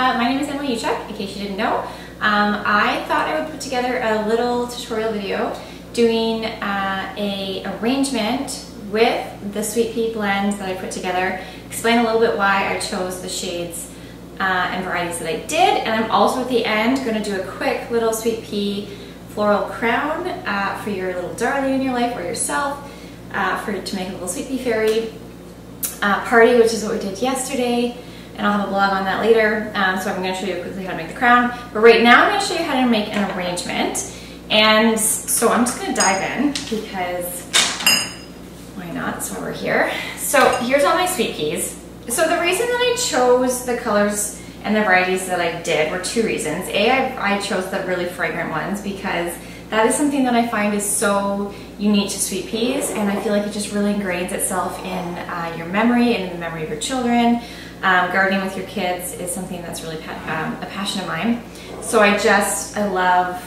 uh, my name is Emily Yewchuk, in case you didn't know. Um, I thought I would put together a little tutorial video doing uh, a arrangement with the Sweet Pea blends that I put together, explain a little bit why I chose the shades uh, and varieties that I did, and I'm also at the end going to do a quick little Sweet Pea floral crown uh, for your little darling in your life or yourself, uh, for to make a little Sweet Pea fairy uh, party, which is what we did yesterday and I'll have a blog on that later. Um, so I'm going to show you quickly how to make the crown. But right now I'm going to show you how to make an arrangement. And so I'm just going to dive in because why not? Why we're here. So here's all my sweet peas. So the reason that I chose the colors and the varieties that I did were two reasons. A, I, I chose the really fragrant ones because that is something that I find is so unique to sweet peas and I feel like it just really ingrains itself in uh, your memory and in the memory of your children. Um, gardening with your kids is something that's really um, a passion of mine. So I just, I love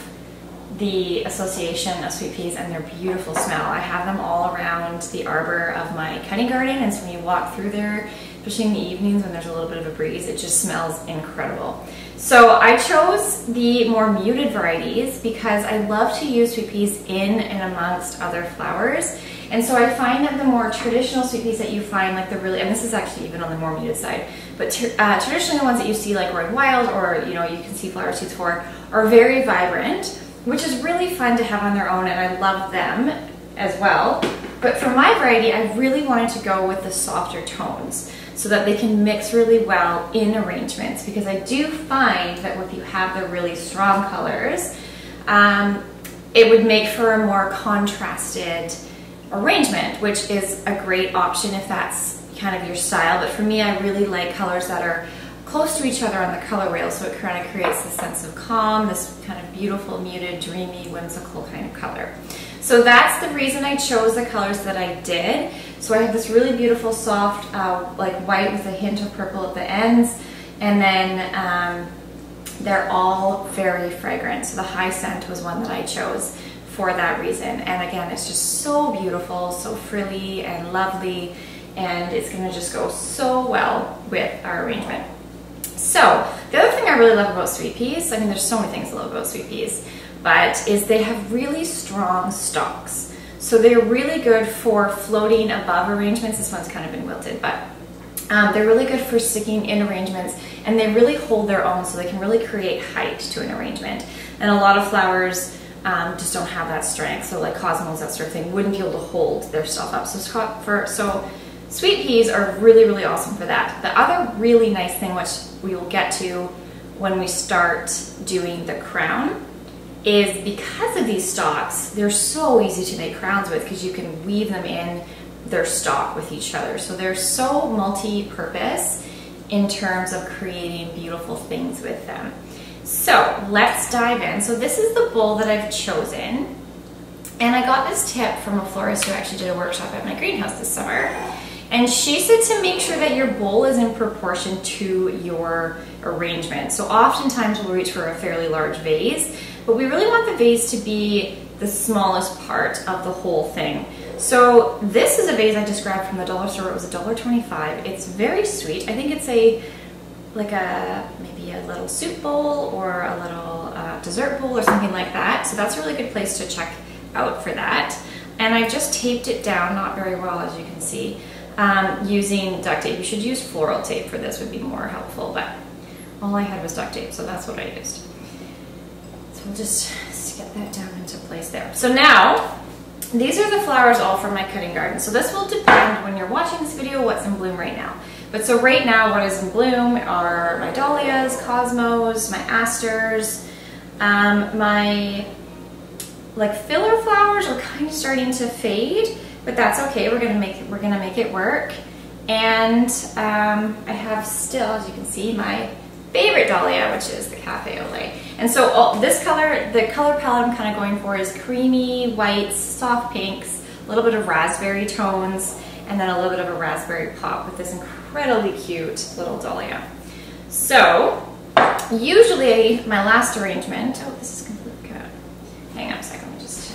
the association of sweet peas and their beautiful smell. I have them all around the arbor of my cutting garden and so when you walk through there, especially in the evenings when there's a little bit of a breeze, it just smells incredible. So I chose the more muted varieties because I love to use sweet peas in and amongst other flowers and so I find that the more traditional sweet peas that you find, like the really, and this is actually even on the more muted side, but uh, traditionally the ones that you see like growing wild or, you know, you can see flower seeds for, are very vibrant, which is really fun to have on their own and I love them as well. But for my variety, I really wanted to go with the softer tones so that they can mix really well in arrangements because I do find that if you have the really strong colors, um, it would make for a more contrasted arrangement, which is a great option if that's kind of your style. But for me, I really like colors that are close to each other on the color wheel, so it kind of creates this sense of calm, this kind of beautiful, muted, dreamy, whimsical kind of color. So that's the reason I chose the colors that I did. So I have this really beautiful, soft, uh, like white with a hint of purple at the ends, and then um, they're all very fragrant. So the high scent was one that I chose for that reason. And again, it's just so beautiful, so frilly and lovely, and it's gonna just go so well with our arrangement. So, the other thing I really love about sweet peas, I mean there's so many things I love about sweet peas, but is they have really strong stalks. So they're really good for floating above arrangements. This one's kind of been wilted, but um, they're really good for sticking in arrangements and they really hold their own so they can really create height to an arrangement. And a lot of flowers um, just don't have that strength. So like cosmos, that sort of thing, wouldn't be able to hold their stuff up. So for so sweet peas are really, really awesome for that. The other really nice thing, which we will get to when we start doing the crown, is because of these stalks, they're so easy to make crowns with because you can weave them in their stalk with each other. So they're so multi-purpose in terms of creating beautiful things with them. So let's dive in. So this is the bowl that I've chosen. And I got this tip from a florist who actually did a workshop at my greenhouse this summer. And she said to make sure that your bowl is in proportion to your arrangement. So oftentimes we'll reach for a fairly large vase, but we really want the vase to be the smallest part of the whole thing. So this is a vase I just grabbed from the dollar store. It was $1.25. It's very sweet. I think it's a like a maybe a little soup bowl or a little uh, dessert bowl or something like that. So that's a really good place to check out for that. And I've just taped it down, not very well as you can see, um, using duct tape. You should use floral tape for this would be more helpful, but all I had was duct tape, so that's what I used. So we'll just get that down into place there. So now, these are the flowers all from my cutting garden. So this will depend when you're watching this video what's in bloom right now. But so right now what is in bloom are my dahlias, cosmos, my asters, um, my like filler flowers are kind of starting to fade, but that's okay. We're gonna make it, we're gonna make it work. And um, I have still, as you can see, my favorite dahlia, which is the Cafe au lait. And so all, this color, the color palette I'm kind of going for is creamy whites, soft pinks, a little bit of raspberry tones, and then a little bit of a raspberry pop with this incredibly cute little dahlia. So, usually my last arrangement, oh, this is completely cut. Hang on a second, let me just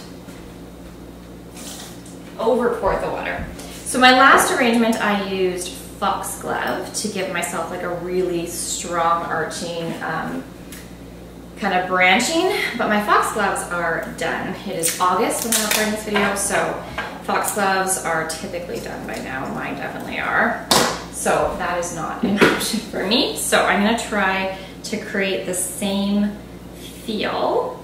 over pour the water. So my last arrangement I used foxglove to give myself like a really strong arching um, kind of branching, but my foxgloves are done. It is August when I'm recording this video, so foxgloves are typically done by now. Mine definitely are. So that is not an option for me. So I'm gonna try to create the same feel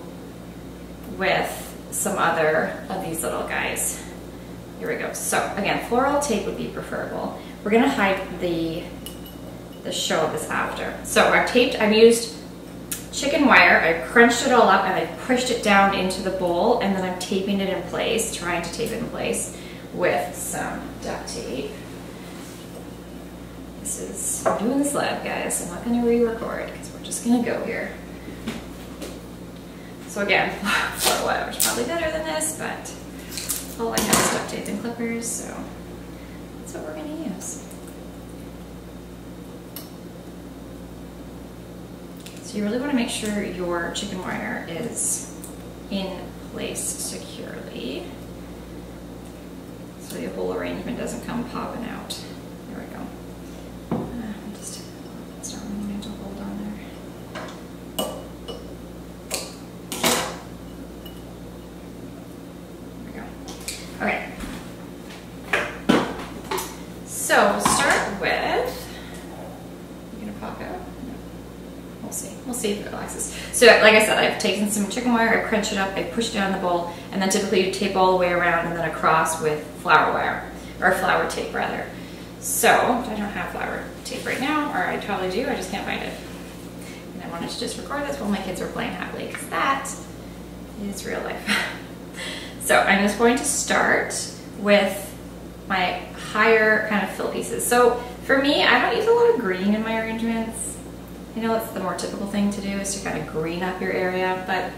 with some other of these little guys. Here we go. So again, floral tape would be preferable. We're gonna hide the, the show of this after. So I've taped, I've used chicken wire, I crunched it all up and I pushed it down into the bowl and then I'm taping it in place, trying to tape it in place with some duct tape. This is, I'm doing this live guys, I'm not gonna re-record because we're just gonna go here. So again, floral wire is probably better than this, but all I have is duct tape and clippers, so that's what we're gonna use. So you really want to make sure your chicken wire is in place securely so the whole arrangement doesn't come popping out. There we go. Uh, just start running into a hold on there. There we go. Okay. So we'll start with, you gonna pop out? We'll see. If it relaxes. So like I said, I've taken some chicken wire, I crunched it up, I pushed it down the bowl, and then typically you tape all the way around and then across with flour wire, or flour tape rather. So, I don't have flour tape right now, or I probably do, I just can't find it. And I wanted to just record this while my kids were playing happily, because that is real life. so I'm just going to start with my higher kind of fill pieces. So for me, I don't use a lot of green in my arrangements. I know it's the more typical thing to do is to kind of green up your area, but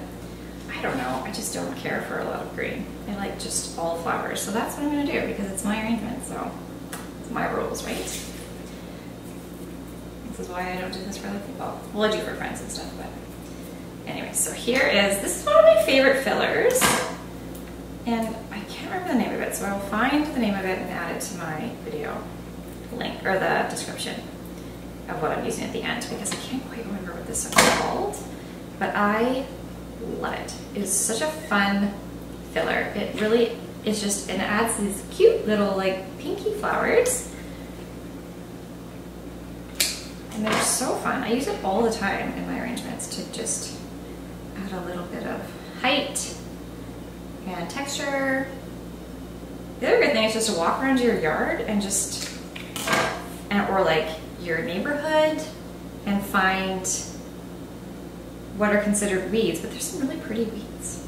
I don't know, I just don't care for a lot of green. I like just all flowers. So that's what I'm gonna do because it's my arrangement, so it's my rules, right? This is why I don't do this for other people. Well, I do for friends and stuff, but anyway, so here is, this is one of my favorite fillers. And I can't remember the name of it, so I will find the name of it and add it to my video link, or the description of what I'm using at the end because I can't quite remember what this is called, but I love it. It is such a fun filler. It really is just, and it adds these cute little like pinky flowers. And they're so fun. I use it all the time in my arrangements to just add a little bit of height and texture. The other good thing is just to walk around your yard and just, and, or like your neighborhood and find what are considered weeds, but there's some really pretty weeds.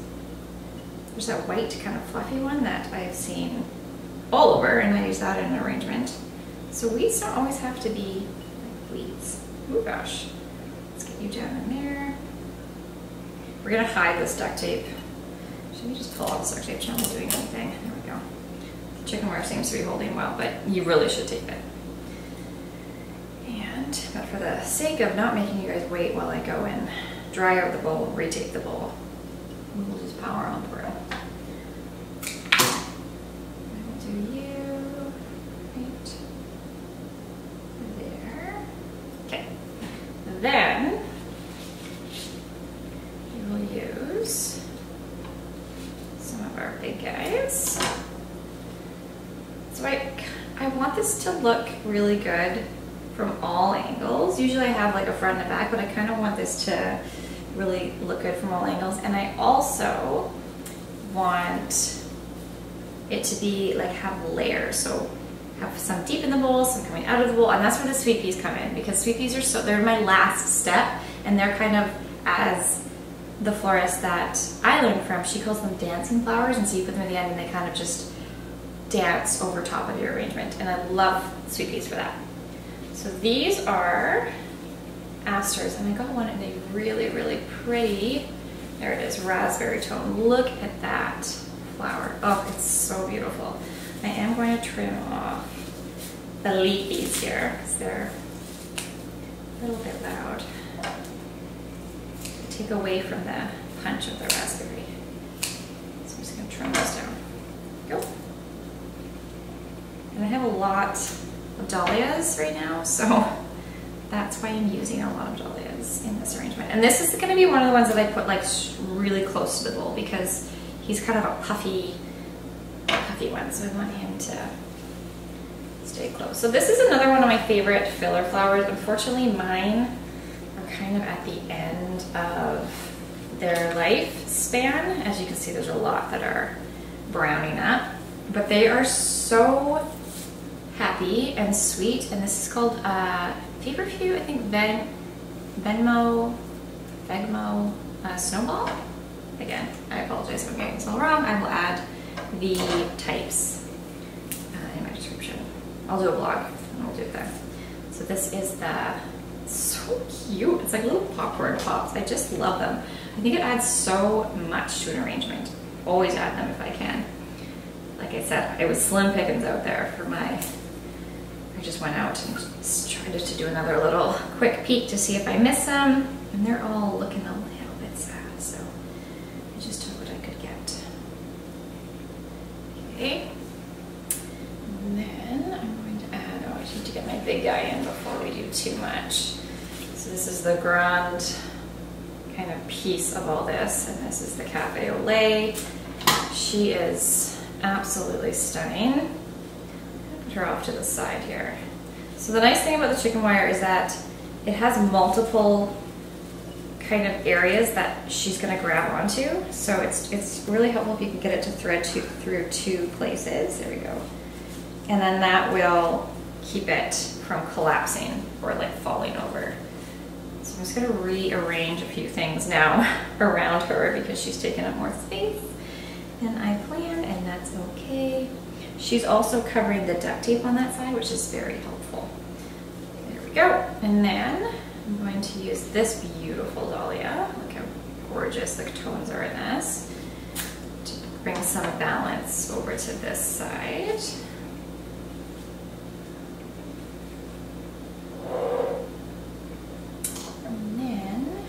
There's that white kind of fluffy one that I've seen all over and I use that in an arrangement. So weeds don't always have to be like weeds. Oh gosh. Let's get you down in there. We're gonna hide this duct tape. Should we just pull off this duct tape? It's not doing anything. There we go. The chicken wire seems to be holding well, but you really should tape it. And, but for the sake of not making you guys wait while I go and dry out the bowl, retape the bowl, we'll just power on through. I will do you right there. Okay. Then we will use some of our big guys. So I, I want this to look really good from all angles. Usually I have like a front and a back, but I kind of want this to really look good from all angles. And I also want it to be like have layers. So have some deep in the bowl, some coming out of the bowl, and that's where the sweet peas come in because sweet peas are so, they're my last step and they're kind of as the florist that I learned from, she calls them dancing flowers and so you put them in the end and they kind of just dance over top of your arrangement and I love sweet peas for that. So these are asters, and I got one in a really, really pretty, there it is, raspberry tone. Look at that flower. Oh, it's so beautiful. I am going to trim off the leafies here, because they're a little bit loud. Take away from the punch of the raspberry. So I'm just going to trim this down. Go. And I have a lot of dahlias right now, so that's why I'm using a lot of dahlias in this arrangement. And this is gonna be one of the ones that I put like really close to the bowl because he's kind of a puffy, puffy one, so I want him to stay close. So this is another one of my favorite filler flowers. Unfortunately, mine are kind of at the end of their lifespan. As you can see, there's a lot that are browning up, but they are so happy and sweet. And this is called uh, Feverfew, I think Ven Venmo, Vegmo uh, Snowball. Again, I apologize if I'm getting this all wrong. I will add the types uh, in my description. I'll do a blog and I'll do it there. So this is the, so cute. It's like little popcorn pops. I just love them. I think it adds so much to an arrangement. Always add them if I can. Like I said, it was slim pickings out there for my, I just went out and tried to do another little quick peek to see if I miss them. And they're all looking a little bit sad, so I just took what I could get. Okay. And then I'm going to add, oh, I need to get my big guy in before we do too much. So this is the Grand kind of piece of all this, and this is the Cafe Lait. She is absolutely stunning. Her off to the side here. So the nice thing about the chicken wire is that it has multiple kind of areas that she's going to grab onto. So it's it's really helpful if you can get it to thread to, through two places. There we go. And then that will keep it from collapsing or like falling over. So I'm just going to rearrange a few things now around her because she's taken up more space than I planned and that's okay. She's also covering the duct tape on that side, which is very helpful. There we go. And then I'm going to use this beautiful dahlia. Look how gorgeous the tones are in this. To bring some balance over to this side. And then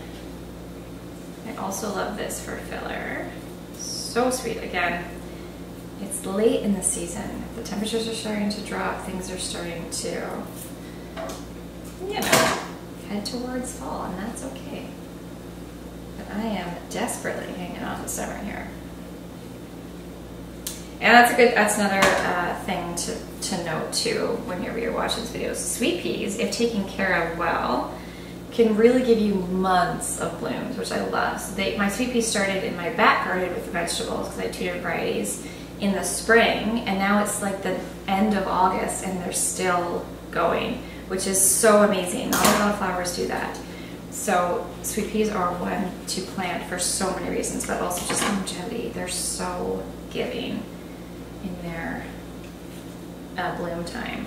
I also love this for filler. So sweet. Again, it's late in the season. The temperatures are starting to drop. Things are starting to, you know, head towards fall, and that's okay. But I am desperately hanging on to summer here. And that's a good, that's another uh, thing to, to note too whenever you're watching these videos. Sweet peas, if taken care of well, can really give you months of blooms, which I love. So they, my sweet peas started in my back garden with the vegetables because I had two different varieties in the spring, and now it's like the end of August and they're still going, which is so amazing. Not a lot of flowers do that. So sweet peas are one to plant for so many reasons, but also just longevity. They're so giving in their uh, bloom time.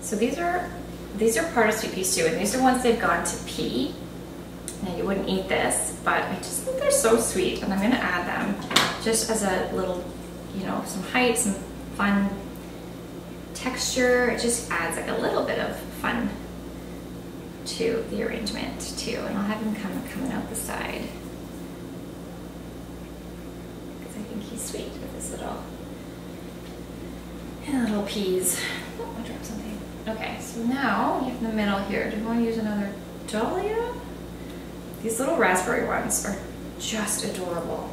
So these are these are part of sweet peas too, and these are ones they've gone to pea. Now you wouldn't eat this, but I just think they're so sweet, and I'm gonna add them just as a little, you know, some height, some fun texture. It just adds like a little bit of fun to the arrangement too, and I'll have him come coming out the side because I think he's sweet with his little little peas. Oh, I dropped something. Okay, so now in the middle here, do you want to use another dahlia? These little raspberry ones are just adorable.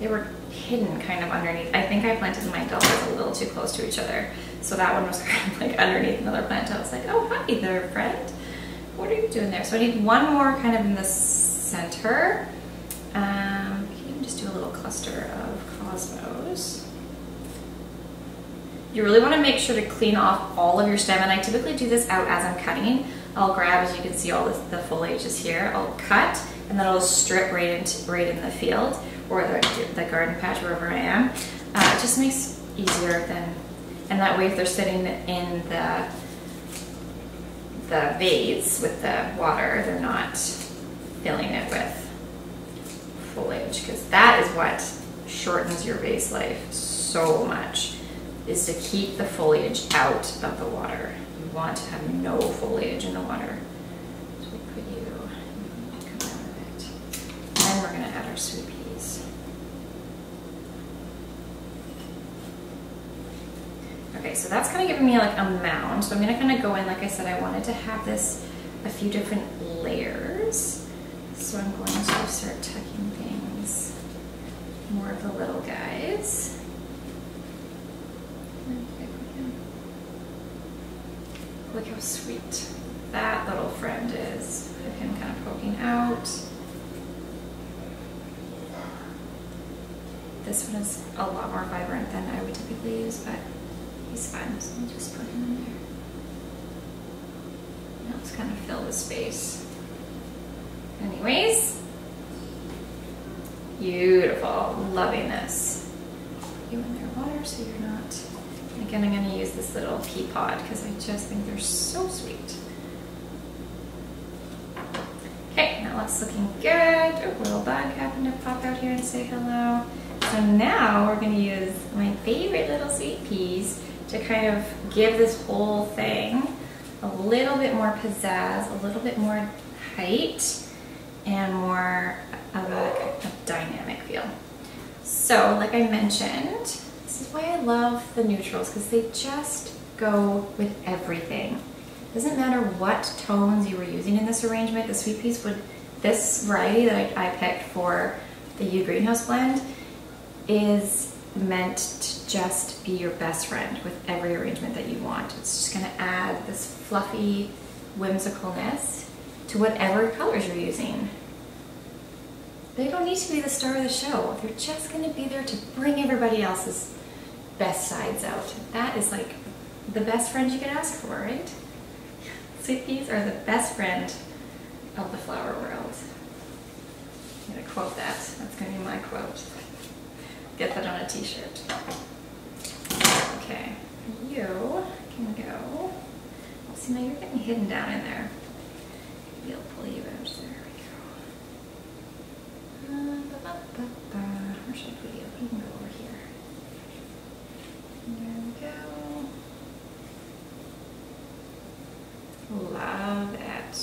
They were hidden kind of underneath. I think I planted my dahlias a little too close to each other. So that one was kind of like underneath another plant. I was like, oh, hi there, friend. What are you doing there? So I need one more kind of in the center. Um, can you just do a little cluster of cosmos? You really want to make sure to clean off all of your stem, and I typically do this out as I'm cutting. I'll grab, as you can see, all the, the foliage is here. I'll cut, and then I'll strip right into right in the field or the, the garden patch wherever I am. Uh, it just makes easier than, and that way if they're sitting in the the vase with the water, they're not filling it with foliage because that is what shortens your vase life so much is to keep the foliage out of the water. You want to have no foliage in the water. So we put you, come out of it. Then Okay, so that's kind of giving me like a mound. So I'm gonna kind of go in, like I said, I wanted to have this a few different layers. So I'm going to start tucking things, more of the little guys. Look how sweet that little friend is. With him kind of poking out. This one is a lot more vibrant than I would typically use, but he's fine, So I'll just put him in there. Now let's kind of fill the space. Anyways, beautiful. Loving this. You in their water so you're not. Again, I'm going to use this little pea pod because I just think they're so sweet. Okay, now that's looking good. Oh, a little bug happened to pop out here and say hello. So now we're going to use my favorite little sweet peas to kind of give this whole thing a little bit more pizzazz, a little bit more height, and more of a, a dynamic feel. So like I mentioned, this is why I love the neutrals because they just go with everything. Doesn't matter what tones you were using in this arrangement, the sweet peas would, this variety that I, I picked for the Yew Greenhouse blend, is meant to just be your best friend with every arrangement that you want. It's just gonna add this fluffy whimsicalness to whatever colors you're using. They don't need to be the star of the show. They're just gonna be there to bring everybody else's best sides out. That is like the best friend you could ask for, right? Sweet peas are the best friend of the flower world. I'm gonna quote that. That's gonna be my quote get that on a t-shirt. Okay, you can go. See, now you're getting hidden down in there. Maybe I'll pull you out. There we go. Uh, ba -ba -ba Where should I put you? You can go over here. There we go. Love it.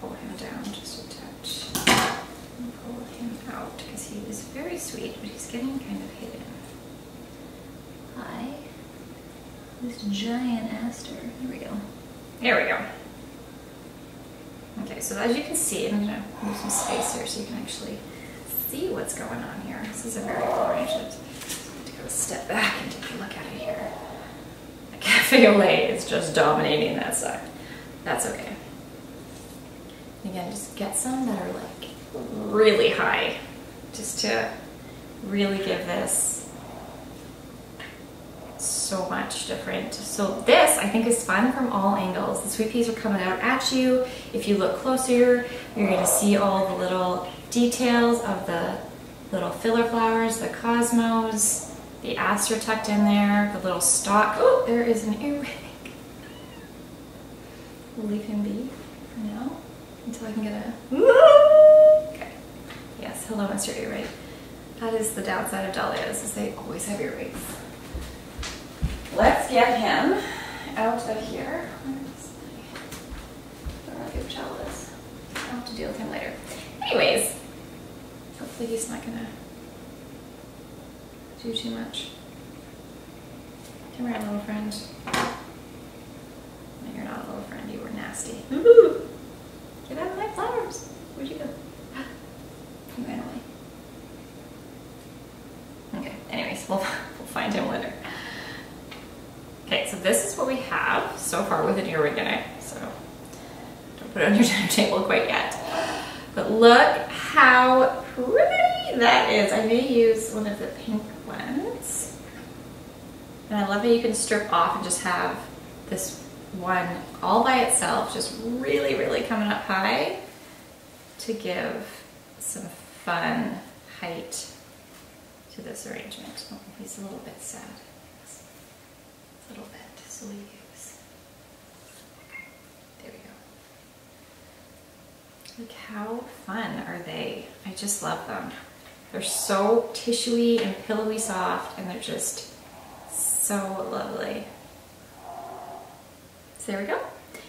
Pull him down just a touch pull him out because he was very sweet, but he's getting kind of hidden. Hi. This giant aster. Here we go. There we go. Okay, so as you can see, I'm to move some space here so you can actually see what's going on here. This is a very full range. So to go step back and take a look at it here. The cafe au lait is just dominating that side. That's okay. Again, just get some that are like really high just to really give this so much different. So this I think is fun from all angles. The sweet peas are coming out at you. If you look closer, you're gonna see all the little details of the little filler flowers, the cosmos, the aster tucked in there, the little stalk. Oh, there is an earwig. We'll leave him be for now until I can get a... Okay. Yes, hello, Mr. Earwig. That is the downside of dahlias, is they always have earwigs. Let's get him out of here. Know if towel is. I'll have to deal with him later. Anyways, hopefully he's not gonna do too much. Come here, little friend. No, you're not a little friend. You were nasty. Get out of my flowers. Where'd you go? He ran away. Okay, anyways, we'll, we'll find him later. Okay, so this is what we have so far with an earwig in it. So don't put it on your dinner table quite yet. But look how pretty that is. I may use one of the pink ones. And I love that you can strip off and just have this one all by itself, just really, really coming up high to give some fun height to this arrangement. Oh, he's a little bit sad. A little bit, There we go. Look how fun are they? I just love them. They're so tissuey and pillowy soft and they're just so lovely. So there we go.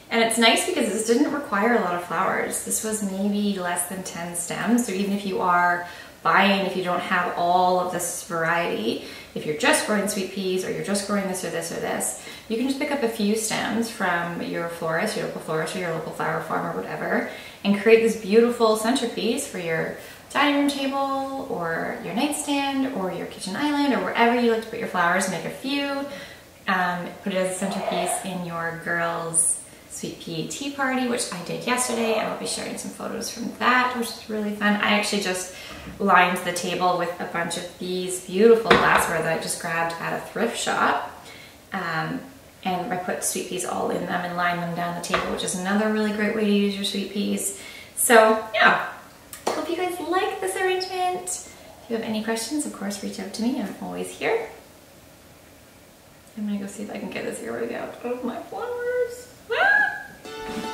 And it's nice because this didn't require a lot of flowers. This was maybe less than 10 stems. So even if you are buy-in if you don't have all of this variety. If you're just growing sweet peas or you're just growing this or this or this, you can just pick up a few stems from your florist, your local florist or your local flower farm or whatever, and create this beautiful centerpiece for your dining room table or your nightstand or your kitchen island or wherever you like to put your flowers. Make a few, um, put it as a centerpiece in your girls' sweet pea tea party, which I did yesterday, and I'll be sharing some photos from that, which is really fun. I actually just lined the table with a bunch of these beautiful glassware that I just grabbed at a thrift shop. Um, and I put sweet peas all in them and lined them down the table, which is another really great way to use your sweet peas. So yeah, hope you guys like this arrangement. If you have any questions, of course, reach out to me. I'm always here. I'm gonna go see if I can get this earwig out of my flower. Thank you.